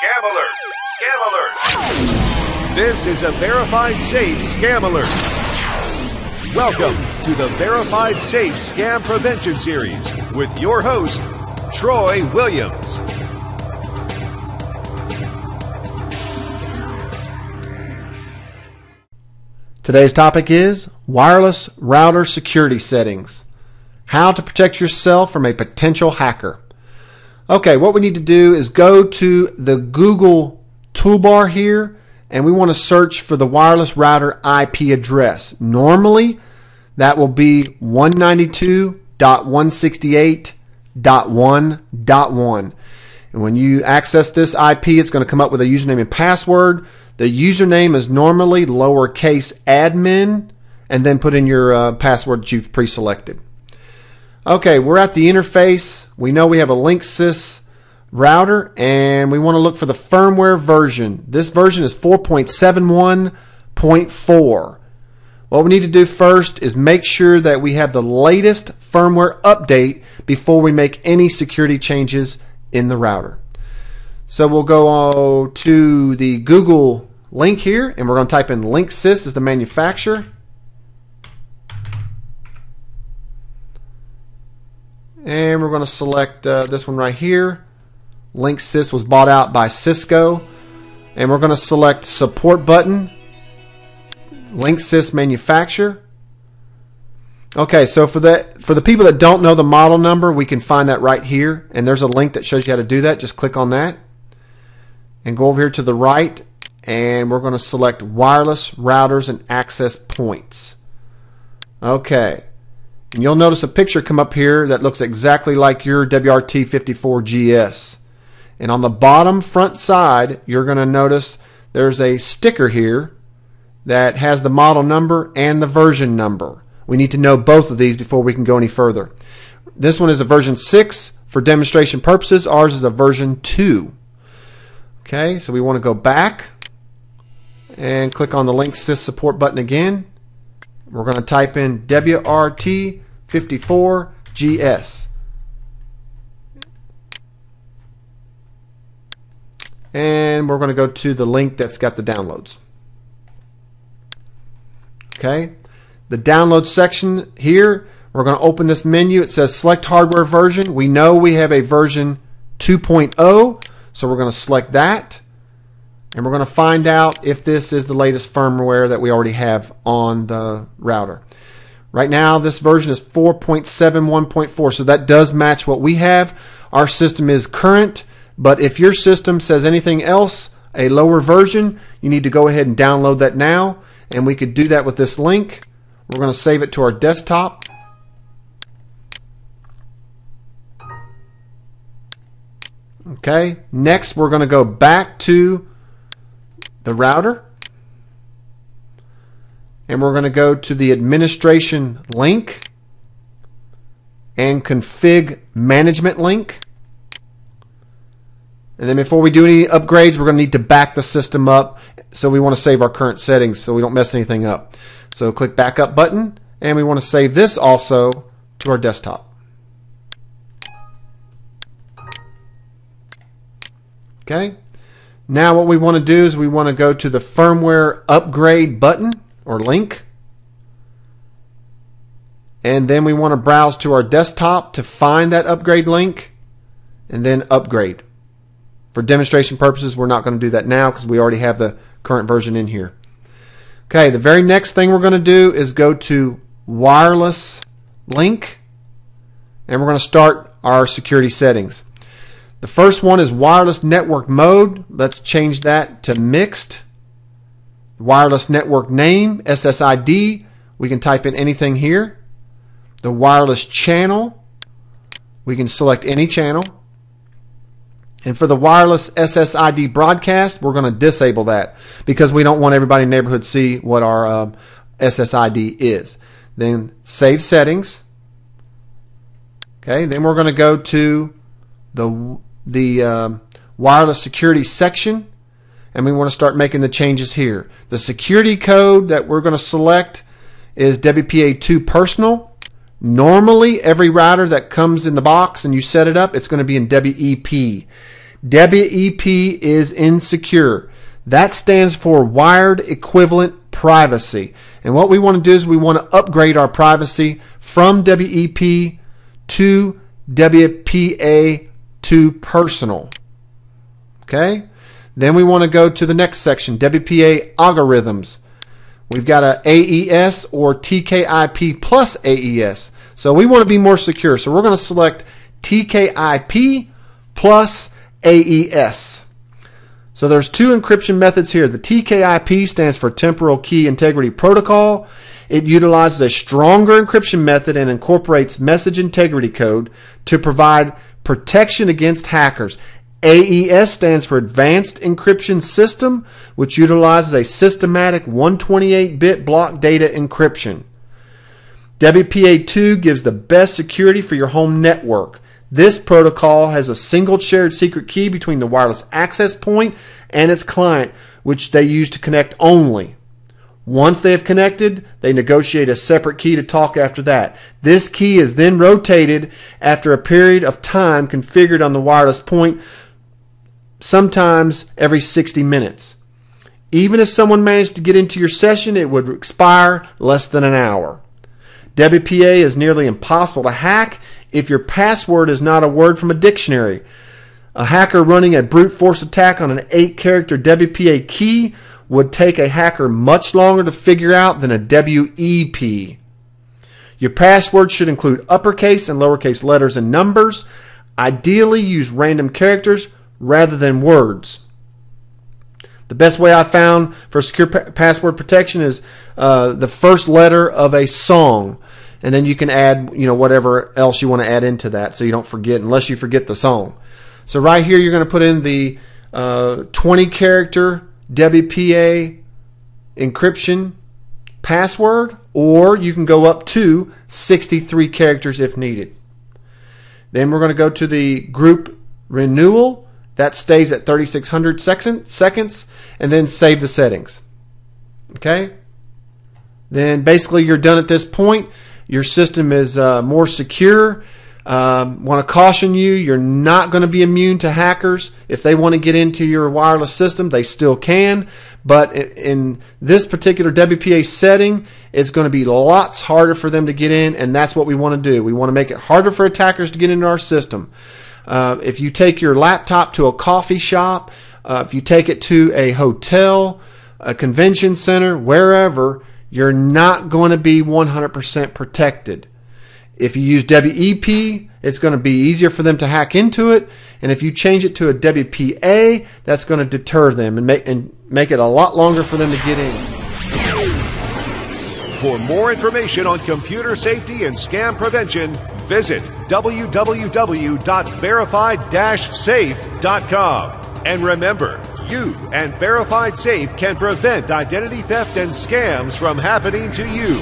Scam alert! Scam alert! This is a verified safe scam alert. Welcome to the Verified Safe Scam Prevention Series with your host, Troy Williams. Today's topic is wireless router security settings. How to protect yourself from a potential hacker. Okay, what we need to do is go to the Google toolbar here and we want to search for the wireless router IP address. Normally, that will be 192.168.1.1. And when you access this IP, it's going to come up with a username and password. The username is normally lowercase admin, and then put in your uh, password that you've pre-selected. Okay, we're at the interface. We know we have a Linksys router, and we want to look for the firmware version. This version is 4.71.4. What we need to do first is make sure that we have the latest firmware update before we make any security changes in the router. So we'll go uh, to the Google link here and we're going to type in Linksys as the manufacturer. And we're going to select uh, this one right here. Linksys was bought out by Cisco. And we're going to select support button. Linksys manufacturer. Okay, so for the for the people that don't know the model number, we can find that right here, and there's a link that shows you how to do that. Just click on that and go over here to the right and we're going to select wireless routers and access points. Okay. And you'll notice a picture come up here that looks exactly like your WRT54GS. And on the bottom front side, you're going to notice there's a sticker here that has the model number and the version number. We need to know both of these before we can go any further. This one is a version 6 for demonstration purposes. Ours is a version 2. Okay, so we want to go back and click on the Linksys support button again. We're going to type in WRT54GS. And we're going to go to the link that's got the downloads. Okay, the download section here, we're going to open this menu. It says select hardware version. We know we have a version 2.0 so we're going to select that and we're going to find out if this is the latest firmware that we already have on the router. Right now, this version is 4.71.4, so that does match what we have. Our system is current, but if your system says anything else, a lower version, you need to go ahead and download that now, and we could do that with this link. We're going to save it to our desktop. Okay, next we're going to go back to the router and we're going to go to the administration link and config management link. And then before we do any upgrades, we're going to need to back the system up. So we want to save our current settings so we don't mess anything up. So click backup button and we want to save this also to our desktop. Okay. Now what we want to do is we want to go to the firmware upgrade button or link. And then we want to browse to our desktop to find that upgrade link and then upgrade. For demonstration purposes, we're not going to do that now because we already have the current version in here. Okay, the very next thing we're going to do is go to wireless link and we're going to start our security settings. The first one is wireless network mode. Let's change that to mixed. Wireless network name, SSID. We can type in anything here. The wireless channel. We can select any channel. And for the wireless SSID broadcast, we're going to disable that because we don't want everybody in the neighborhood to see what our uh, SSID is. Then save settings. Okay, then we're going to go to the the um, wireless security section and we want to start making the changes here. The security code that we're going to select is WPA2 personal. Normally, every router that comes in the box and you set it up, it's going to be in WEP. WEP is insecure. That stands for Wired Equivalent Privacy. And what we want to do is we want to upgrade our privacy from WEP to WPA2 personal. Okay? Then we want to go to the next section, WPA algorithms. We've got a AES or TKIP plus AES. So we want to be more secure. So we're going to select TKIP plus AES. So there's two encryption methods here. The TKIP stands for Temporal Key Integrity Protocol. It utilizes a stronger encryption method and incorporates message integrity code to provide protection against hackers. AES stands for Advanced Encryption System, which utilizes a systematic 128 bit block data encryption. WPA2 gives the best security for your home network. This protocol has a single shared secret key between the wireless access point and its client, which they use to connect only. Once they have connected, they negotiate a separate key to talk after that. This key is then rotated after a period of time configured on the wireless point, sometimes every 60 minutes. Even if someone managed to get into your session, it would expire less than an hour. WPA is nearly impossible to hack if your password is not a word from a dictionary. A hacker running a brute force attack on an 8 character WPA key would take a hacker much longer to figure out than a WEP. Your password should include uppercase and lowercase letters and numbers. Ideally, use random characters rather than words. The best way I found for secure pa- password protection is uh, the first letter of a song, and then you can add you know whatever else you want to add into that, so you don't forget unless you forget the song. So right here, you're going to put in the uh, 20 character WPA encryption password, or you can go up to 63 characters if needed. Then we're going to go to the group renewal that stays at 3600 seconds and then save the settings. Okay? Then basically you're done at this point. Your system is uh, more secure. Um, want to caution you, you're not going to be immune to hackers. If they want to get into your wireless system, they still can. But in this particular WPA setting, it's going to be lots harder for them to get in, and that's what we want to do. We want to make it harder for attackers to get into our system. Uh, if you take your laptop to a coffee shop, uh, if you take it to a hotel, a convention center, wherever, you're not going to be 100% protected. If you use WEP, it's going to be easier for them to hack into it. And if you change it to a WPA, that's going to deter them and make, and make it a lot longer for them to get in. For more information on computer safety and scam prevention, visit www.verified-safe.com. And remember, you and Verified Safe can prevent identity theft and scams from happening to you.